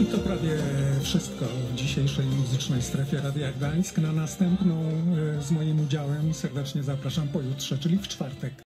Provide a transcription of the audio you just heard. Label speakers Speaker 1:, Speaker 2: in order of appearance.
Speaker 1: I to prawie wszystko w dzisiejszej muzycznej strefie Radia Gdańsk. Na następną e, z moim udziałem serdecznie zapraszam pojutrze, czyli w czwartek.